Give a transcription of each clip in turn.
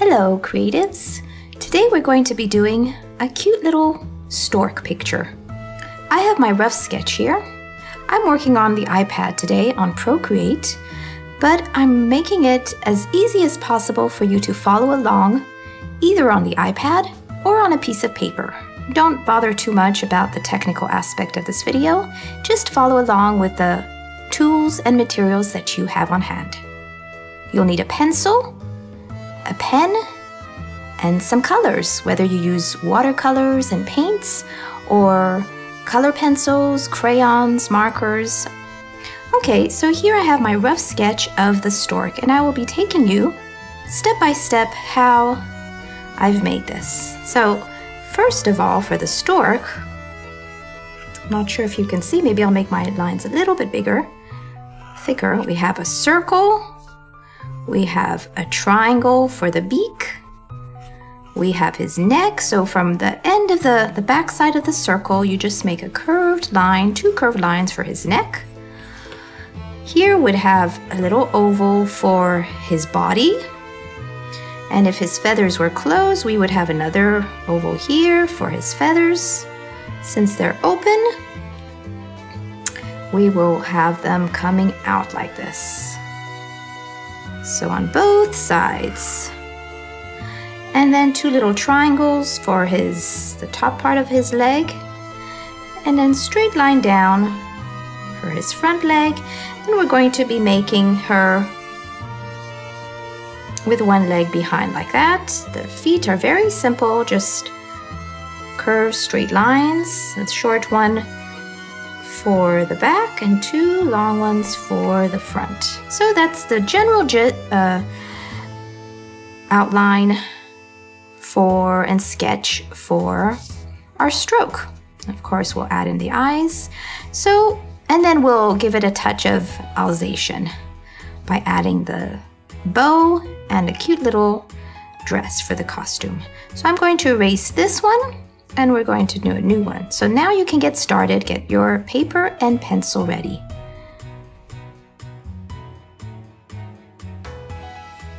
Hello, creatives! Today we're going to be doing a cute little stork picture. I have my rough sketch here. I'm working on the iPad today on Procreate, but I'm making it as easy as possible for you to follow along either on the iPad or on a piece of paper. Don't bother too much about the technical aspect of this video, just follow along with the tools and materials that you have on hand. You'll need a pencil, a pen, and some colors, whether you use watercolors and paints or color pencils, crayons, markers. Okay, so here I have my rough sketch of the stork and I will be taking you step by step how I've made this. So first of all, for the stork, I'm not sure if you can see, maybe I'll make my lines a little bit bigger, thicker. We have a circle, we have a triangle for the beak. We have his neck. So from the end of the, the back side of the circle, you just make a curved line, two curved lines for his neck. Here would have a little oval for his body. And if his feathers were closed, we would have another oval here for his feathers. Since they're open, we will have them coming out like this. So on both sides. And then two little triangles for his the top part of his leg. And then straight line down for his front leg. And we're going to be making her with one leg behind like that. The feet are very simple, just curved straight lines. A short one for the back and two long ones for the front. So that's the general uh, outline for and sketch for our stroke. Of course, we'll add in the eyes. So, and then we'll give it a touch of Alsatian by adding the bow and a cute little dress for the costume. So I'm going to erase this one and we're going to do a new one. So now you can get started, get your paper and pencil ready.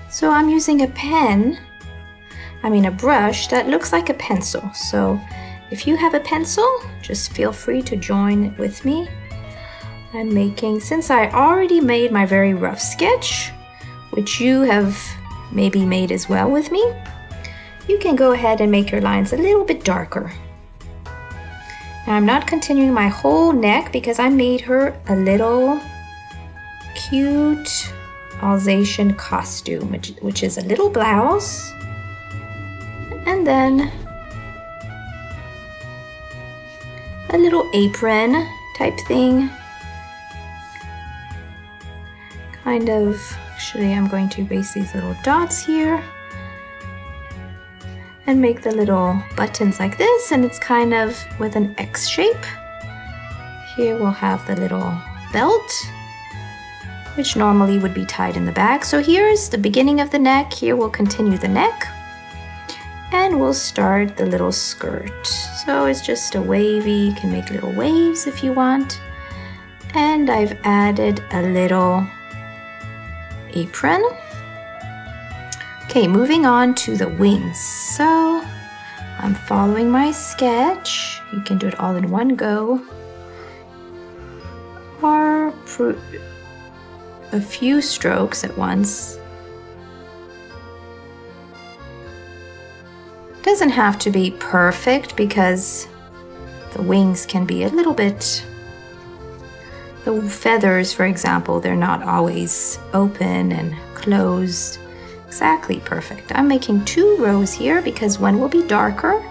So I'm using a pen, I mean a brush that looks like a pencil. So if you have a pencil, just feel free to join with me. I'm making, since I already made my very rough sketch, which you have maybe made as well with me, you can go ahead and make your lines a little bit darker. Now I'm not continuing my whole neck because I made her a little cute Alsatian costume, which, which is a little blouse. And then a little apron type thing. Kind of, actually I'm going to erase these little dots here and make the little buttons like this and it's kind of with an X shape. Here we'll have the little belt which normally would be tied in the back. So here's the beginning of the neck. Here we'll continue the neck and we'll start the little skirt. So it's just a wavy, you can make little waves if you want. And I've added a little apron. Okay, moving on to the wings. So I'm following my sketch. You can do it all in one go. Or a few strokes at once. Doesn't have to be perfect because the wings can be a little bit the feathers, for example, they're not always open and closed exactly perfect. I'm making two rows here because one will be darker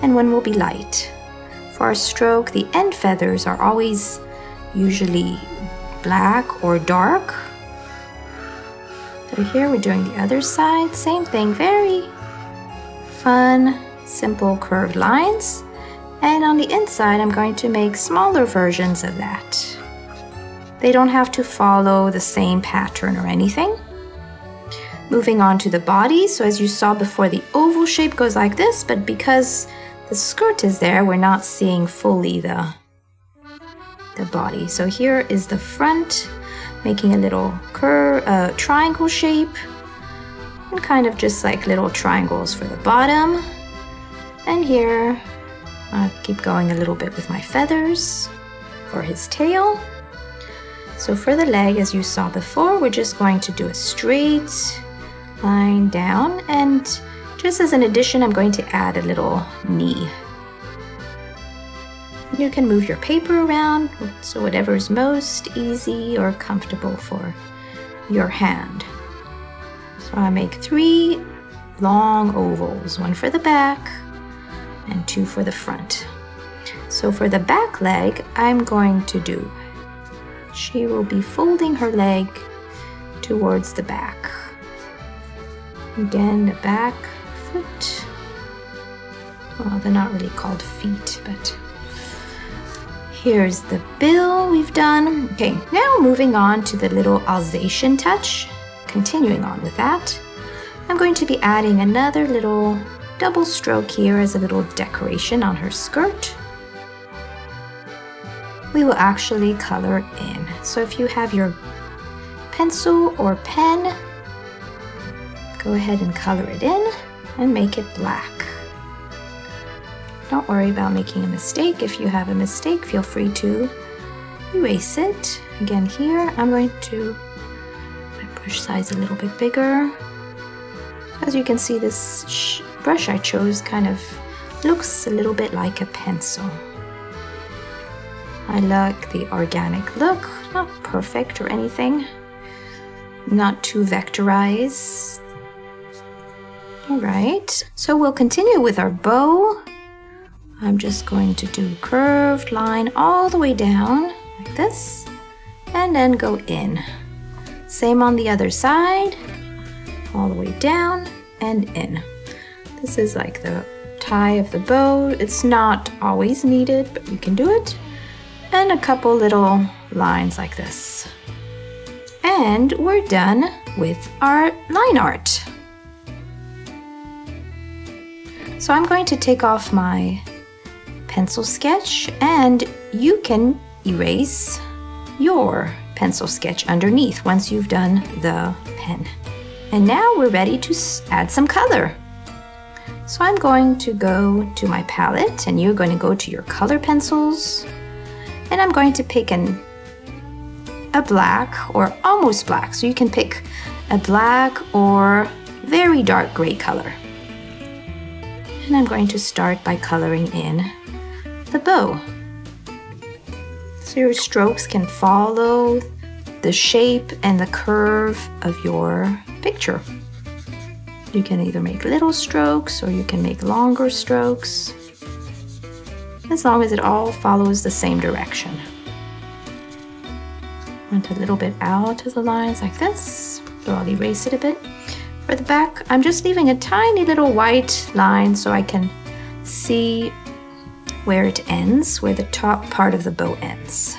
and one will be light. For our stroke, the end feathers are always usually black or dark. So here we're doing the other side, same thing, very fun, simple curved lines. And on the inside, I'm going to make smaller versions of that. They don't have to follow the same pattern or anything. Moving on to the body, so as you saw before, the oval shape goes like this, but because the skirt is there, we're not seeing fully the, the body. So here is the front, making a little curve, uh, triangle shape, and kind of just like little triangles for the bottom. And here, I'll keep going a little bit with my feathers for his tail. So for the leg, as you saw before, we're just going to do a straight down and just as an addition, I'm going to add a little knee. You can move your paper around, so whatever is most easy or comfortable for your hand. So I make three long ovals, one for the back and two for the front. So for the back leg, I'm going to do, she will be folding her leg towards the back. Again, the back foot. Well, they're not really called feet, but here's the bill we've done. Okay, now moving on to the little Alsatian touch. Continuing on with that, I'm going to be adding another little double stroke here as a little decoration on her skirt. We will actually color in. So if you have your pencil or pen, go ahead and color it in and make it black. Don't worry about making a mistake. If you have a mistake, feel free to erase it. Again here, I'm going to brush size a little bit bigger. As you can see, this brush I chose kind of looks a little bit like a pencil. I like the organic look, not perfect or anything, not too vectorized. All right, so we'll continue with our bow. I'm just going to do curved line all the way down like this and then go in. Same on the other side, all the way down and in. This is like the tie of the bow. It's not always needed, but you can do it. And a couple little lines like this. And we're done with our line art. So I'm going to take off my pencil sketch and you can erase your pencil sketch underneath once you've done the pen. And now we're ready to add some color. So I'm going to go to my palette and you're going to go to your color pencils and I'm going to pick an, a black or almost black. So you can pick a black or very dark gray color. And I'm going to start by coloring in the bow. So your strokes can follow the shape and the curve of your picture. You can either make little strokes or you can make longer strokes, as long as it all follows the same direction. Went a little bit out of the lines like this, so I'll erase it a bit. For the back, I'm just leaving a tiny little white line so I can see where it ends, where the top part of the bow ends.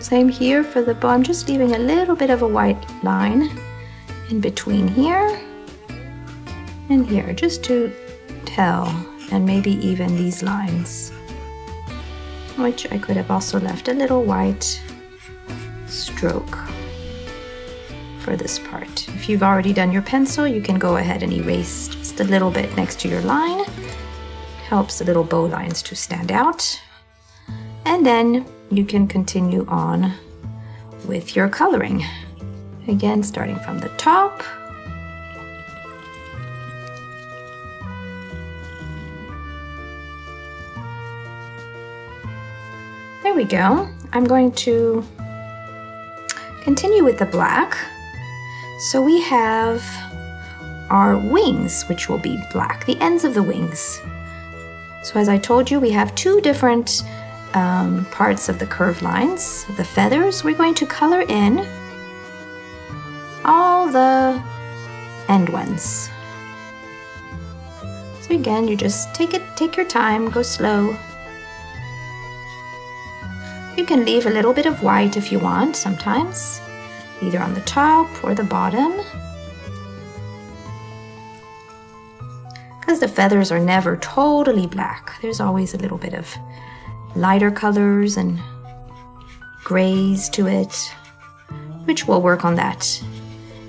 Same here for the bow, I'm just leaving a little bit of a white line in between here and here, just to tell, and maybe even these lines, which I could have also left a little white stroke for this part. If you've already done your pencil, you can go ahead and erase just a little bit next to your line. Helps the little bow lines to stand out. And then you can continue on with your coloring. Again, starting from the top. There we go. I'm going to continue with the black. So we have our wings, which will be black, the ends of the wings. So as I told you, we have two different um, parts of the curved lines. The feathers, we're going to color in all the end ones. So again, you just take it, take your time, go slow. You can leave a little bit of white if you want sometimes either on the top or the bottom. Because the feathers are never totally black, there's always a little bit of lighter colors and grays to it. which we'll work on that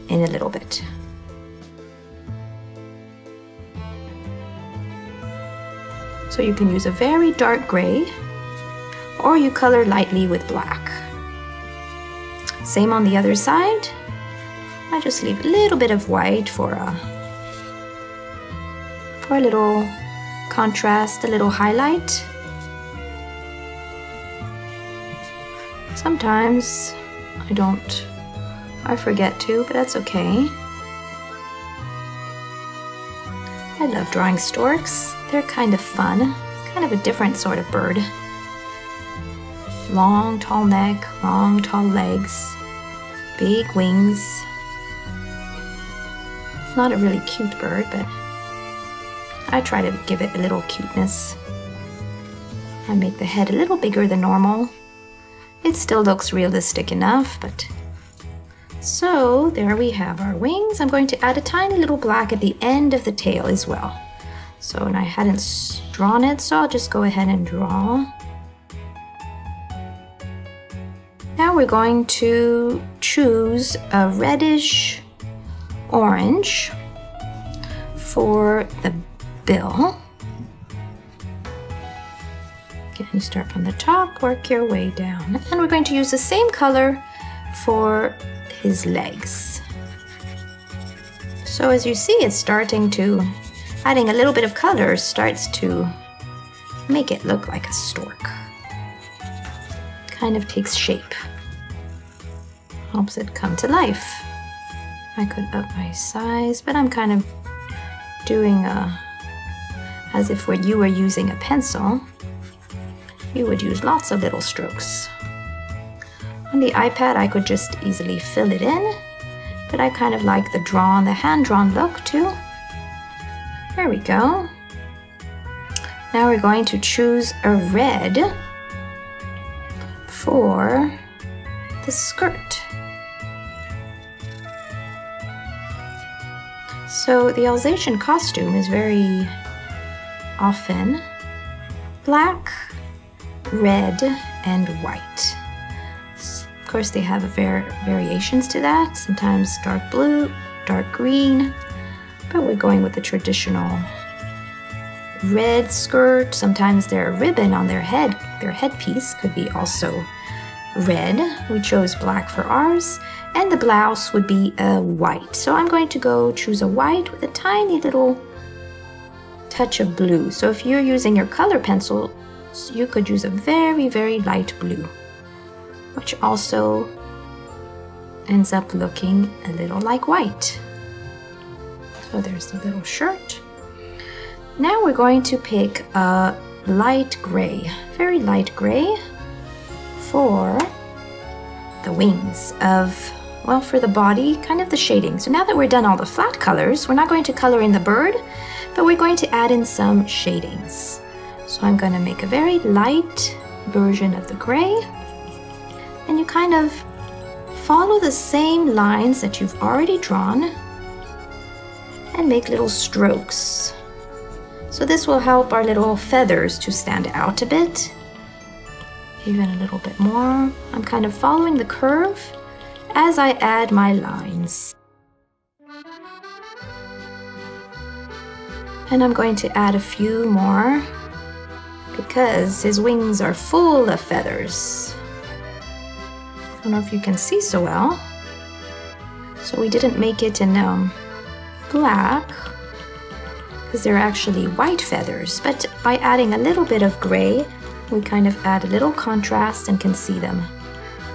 in a little bit. So you can use a very dark gray or you color lightly with black. Same on the other side. I just leave a little bit of white for a, for a little contrast, a little highlight. Sometimes I don't, I forget to, but that's okay. I love drawing storks. They're kind of fun, kind of a different sort of bird. Long, tall neck, long, tall legs, big wings. Not a really cute bird, but I try to give it a little cuteness. I make the head a little bigger than normal. It still looks realistic enough, but so there we have our wings. I'm going to add a tiny little black at the end of the tail as well. So, and I hadn't drawn it, so I'll just go ahead and draw. We're going to choose a reddish orange for the bill. Again, you start from the top, work your way down. And we're going to use the same color for his legs. So as you see, it's starting to, adding a little bit of color starts to make it look like a stork. Kind of takes shape. Helps it come to life. I could up my size, but I'm kind of doing a, as if when you were using a pencil, you would use lots of little strokes. On the iPad, I could just easily fill it in, but I kind of like the drawn, the hand-drawn look too. There we go. Now we're going to choose a red for the skirt. So the Alsatian costume is very often black, red, and white. Of course, they have var variations to that, sometimes dark blue, dark green, but we're going with the traditional red skirt. Sometimes their ribbon on their head, their headpiece could be also red. We chose black for ours, and the blouse would be a white. So I'm going to go choose a white with a tiny little touch of blue. So if you're using your color pencil, you could use a very, very light blue which also ends up looking a little like white. So there's the little shirt. Now we're going to pick a light gray, very light gray for the wings of, well, for the body, kind of the shading. So now that we're done all the flat colors, we're not going to color in the bird, but we're going to add in some shadings. So I'm going to make a very light version of the gray and you kind of follow the same lines that you've already drawn and make little strokes. So this will help our little feathers to stand out a bit. Even a little bit more. I'm kind of following the curve as I add my lines. And I'm going to add a few more because his wings are full of feathers I don't know if you can see so well. So we didn't make it in um, black because they're actually white feathers, but by adding a little bit of gray, we kind of add a little contrast and can see them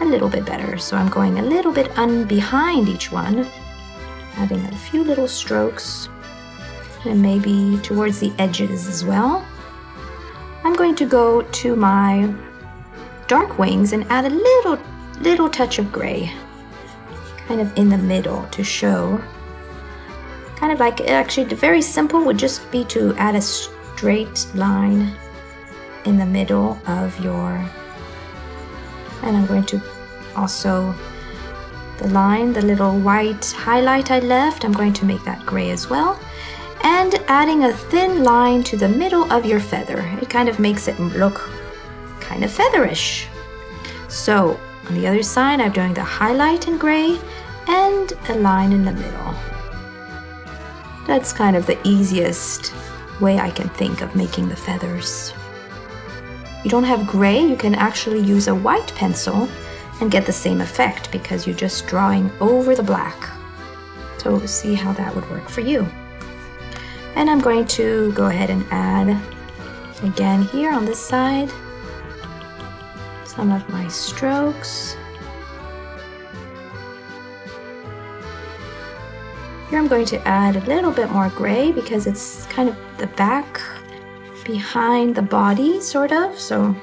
a little bit better. So I'm going a little bit un behind each one, adding a few little strokes and maybe towards the edges as well. I'm going to go to my dark wings and add a little little touch of gray kind of in the middle to show kind of like actually very simple would just be to add a straight line in the middle of your and I'm going to also the line the little white highlight I left I'm going to make that gray as well and adding a thin line to the middle of your feather it kind of makes it look kind of featherish so On the other side, I'm doing the highlight in gray and a line in the middle. That's kind of the easiest way I can think of making the feathers. You don't have gray, you can actually use a white pencil and get the same effect because you're just drawing over the black. So see how that would work for you. And I'm going to go ahead and add again here on this side some of my strokes. Here I'm going to add a little bit more gray because it's kind of the back behind the body, sort of, so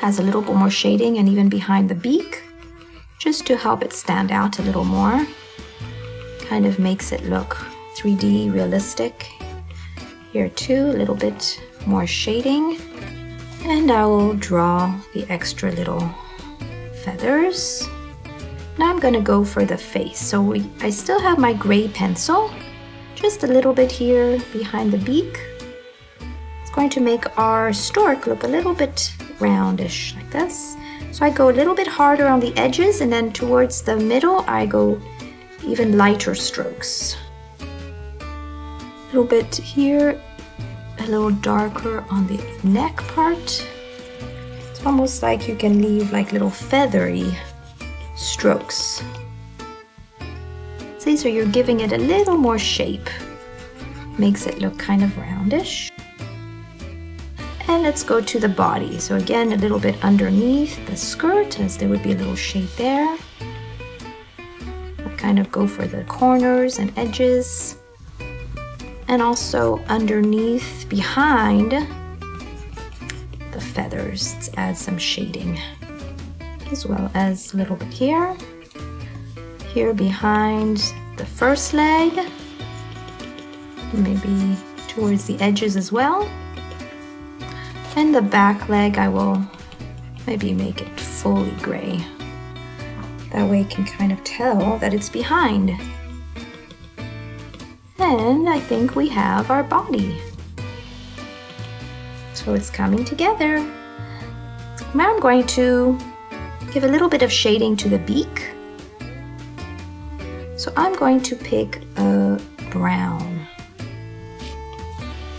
has a little bit more shading and even behind the beak, just to help it stand out a little more. Kind of makes it look 3D realistic. Here too, a little bit more shading. And I will draw the extra little feathers. Now I'm gonna go for the face. So we, I still have my gray pencil, just a little bit here behind the beak. Going to make our stork look a little bit roundish like this. So I go a little bit harder on the edges and then towards the middle I go even lighter strokes. A little bit here, a little darker on the neck part. It's almost like you can leave like little feathery strokes. See, so you're giving it a little more shape. Makes it look kind of roundish. And let's go to the body. So again, a little bit underneath the skirt as there would be a little shade there. Kind of go for the corners and edges. And also underneath, behind the feathers, let's add some shading as well as a little bit here. Here behind the first leg, maybe towards the edges as well. And the back leg, I will maybe make it fully gray. That way you can kind of tell that it's behind. And I think we have our body. So it's coming together. Now I'm going to give a little bit of shading to the beak. So I'm going to pick a brown.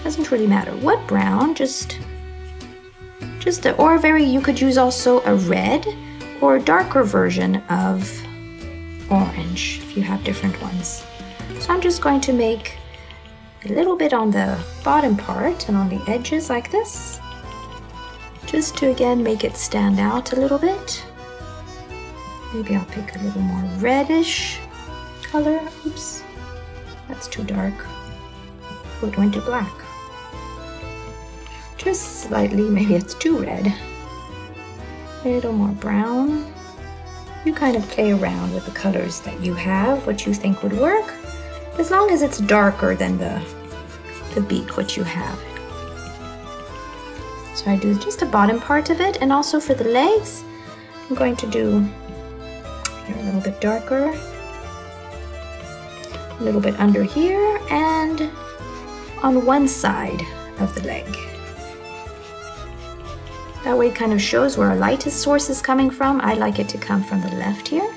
Doesn't really matter what brown, just just a, or very you could use also a red or a darker version of orange if you have different ones. So I'm just going to make a little bit on the bottom part and on the edges like this just to again make it stand out a little bit. Maybe I'll pick a little more reddish color. Oops, that's too dark. It went to black. Just slightly, maybe it's too red. A little more brown. You kind of play around with the colors that you have, what you think would work, as long as it's darker than the, the beak, what you have. So I do just the bottom part of it, and also for the legs, I'm going to do a little bit darker. A little bit under here and on one side of the leg. That way it kind of shows where our lightest source is coming from. I like it to come from the left here.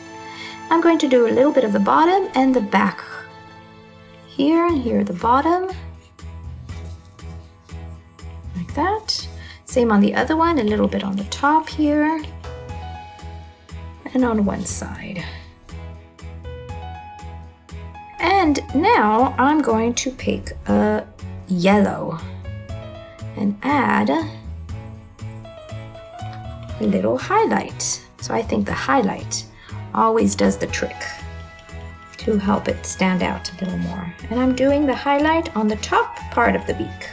I'm going to do a little bit of the bottom and the back. Here and here at the bottom. Like that. Same on the other one, a little bit on the top here and on one side. And now I'm going to pick a yellow and add little highlight. So I think the highlight always does the trick to help it stand out a little more. And I'm doing the highlight on the top part of the beak.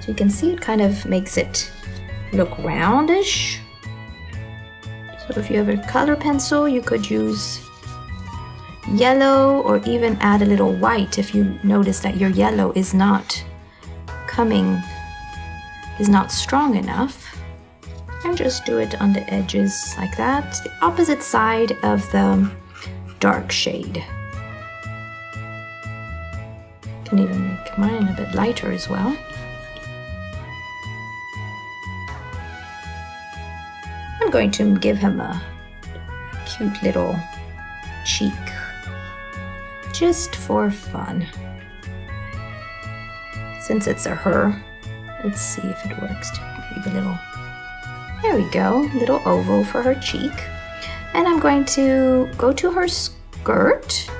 So you can see it kind of makes it look roundish so if you have a color pencil, you could use yellow or even add a little white if you notice that your yellow is not coming, is not strong enough. And just do it on the edges like that, the opposite side of the dark shade. Can even make mine a bit lighter as well. I'm going to give him a cute little cheek just for fun. Since it's a her, let's see if it works. to Maybe a little, there we go, little oval for her cheek. And I'm going to go to her skirt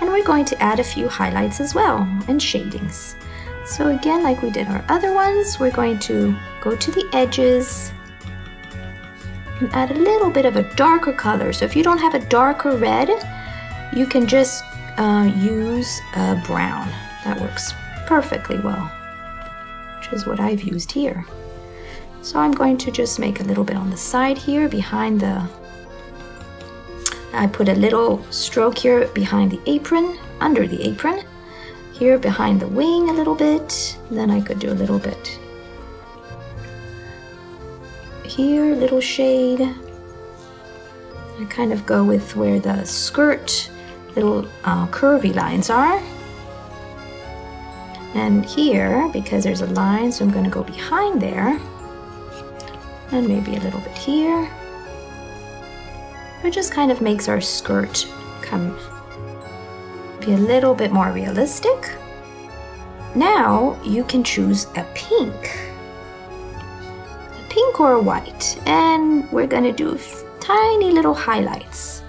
and we're going to add a few highlights as well and shadings. So again, like we did our other ones, we're going to go to the edges and add a little bit of a darker color. So if you don't have a darker red, you can just uh, use a brown. That works perfectly well, which is what I've used here. So I'm going to just make a little bit on the side here behind the I put a little stroke here behind the apron, under the apron, here behind the wing a little bit, then I could do a little bit here, little shade. I kind of go with where the skirt little uh, curvy lines are. And here, because there's a line, so I'm going to go behind there. And maybe a little bit here. It just kind of makes our skirt come be a little bit more realistic. Now you can choose a pink. A pink or a white. And we're to do tiny little highlights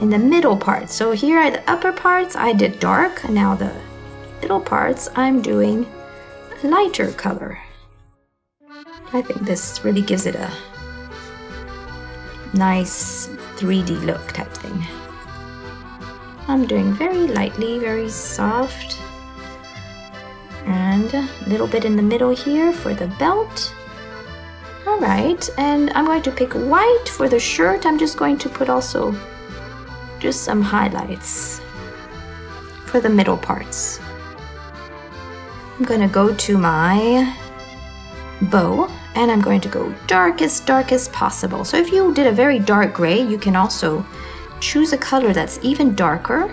in the middle part. So here are the upper parts, I did dark. Now the middle parts, I'm doing a lighter color. I think this really gives it a nice 3D look type thing. I'm doing very lightly, very soft. And a little bit in the middle here for the belt. Alright, and I'm going to pick white for the shirt. I'm just going to put also just some highlights for the middle parts. I'm going to go to my bow and I'm going to go darkest, darkest possible. So if you did a very dark gray, you can also choose a color that's even darker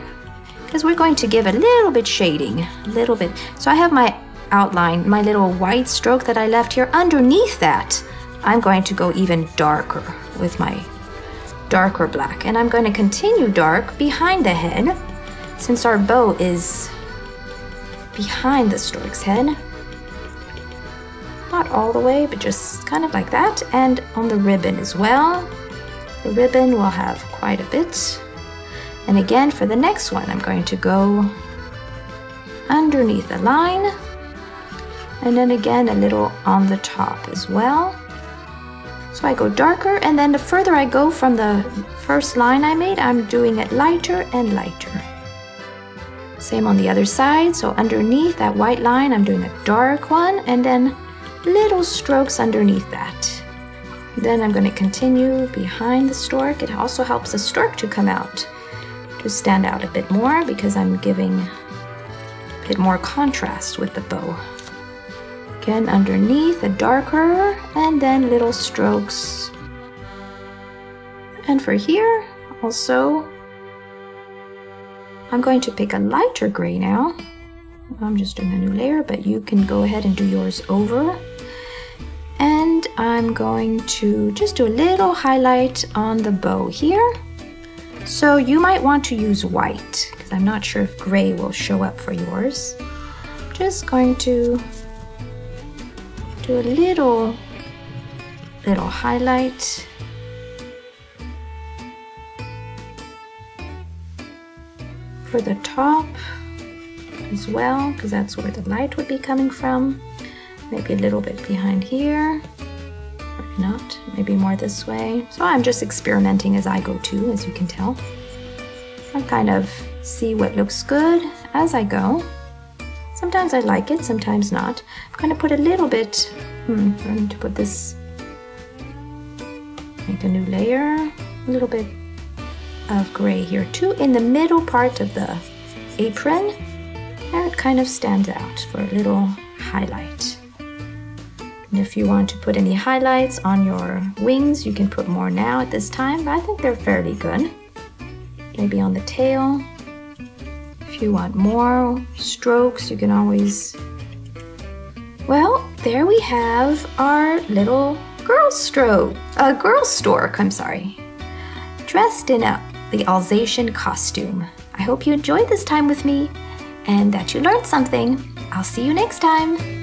because we're going to give a little bit shading, a little bit. So I have my outline, my little white stroke that I left here. Underneath that, I'm going to go even darker with my darker black. And I'm going to continue dark behind the head since our bow is behind the stork's head not all the way, but just kind of like that. And on the ribbon as well. The ribbon will have quite a bit. And again, for the next one, I'm going to go underneath the line. And then again, a little on the top as well. So I go darker, and then the further I go from the first line I made, I'm doing it lighter and lighter. Same on the other side, so underneath that white line, I'm doing a dark one, and then little strokes underneath that. Then I'm going to continue behind the stork. It also helps the stork to come out, to stand out a bit more because I'm giving a bit more contrast with the bow. Again, underneath a darker and then little strokes. And for here, also, I'm going to pick a lighter gray now. I'm just doing a new layer, but you can go ahead and do yours over. I'm going to just do a little highlight on the bow here. So you might want to use white, because I'm not sure if gray will show up for yours. Just going to do a little, little highlight. For the top as well because that's where the light would be coming from. Maybe a little bit behind here, not, maybe more this way. So I'm just experimenting as I go too, as you can tell. I kind of see what looks good as I go. Sometimes I like it, sometimes not. I'm to put a little bit, hmm, I'm going to put this, make a new layer, a little bit of gray here too in the middle part of the apron and it kind of stands out for a little highlight. If you want to put any highlights on your wings, you can put more now at this time, but I think they're fairly good. Maybe on the tail. If you want more strokes, you can always... Well, there we have our little girl stroke, a uh, girl stork, I'm sorry. dressed in a, the Alsatian costume. I hope you enjoyed this time with me and that you learned something. I'll see you next time.